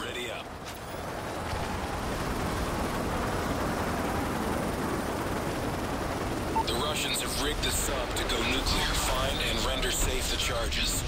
Ready up. The Russians have rigged the sub to go nuclear. Find and render safe the charges.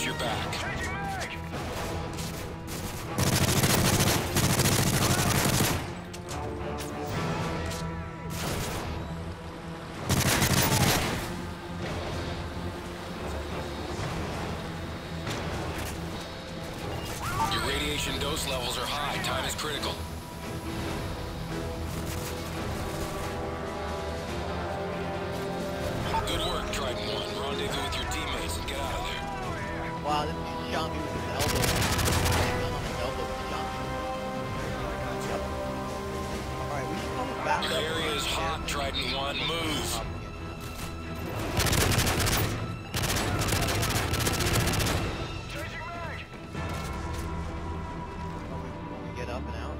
Watch your back. Your radiation dose levels are high. Time is critical. Good work, Trident 1. Rendezvous with your teammates and get out of there. Wow, this dude shot me with his elbow. Gun on his elbow, he shot me. Yep. Alright, we should probably back Your up. area is hot, Trident 1. Move. Changing mag! When we get up and out.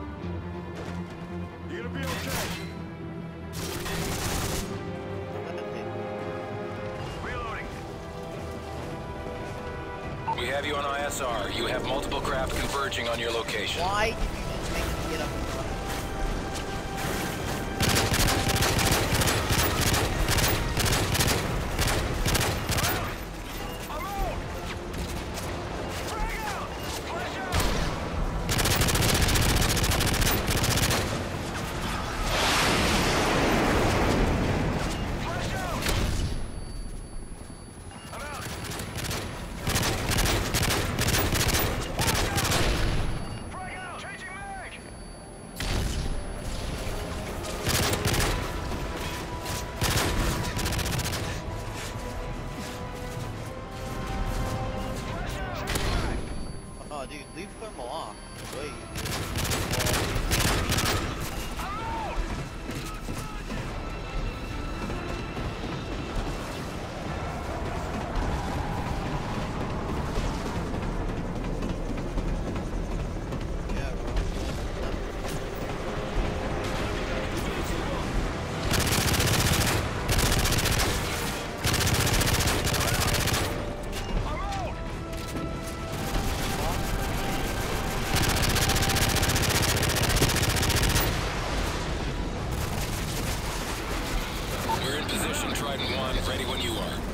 We have you on ISR. You have multiple craft converging on your location. Why did you make me get up dude, leave thermal off. Wait. Position, Trident 1. Ready when you are.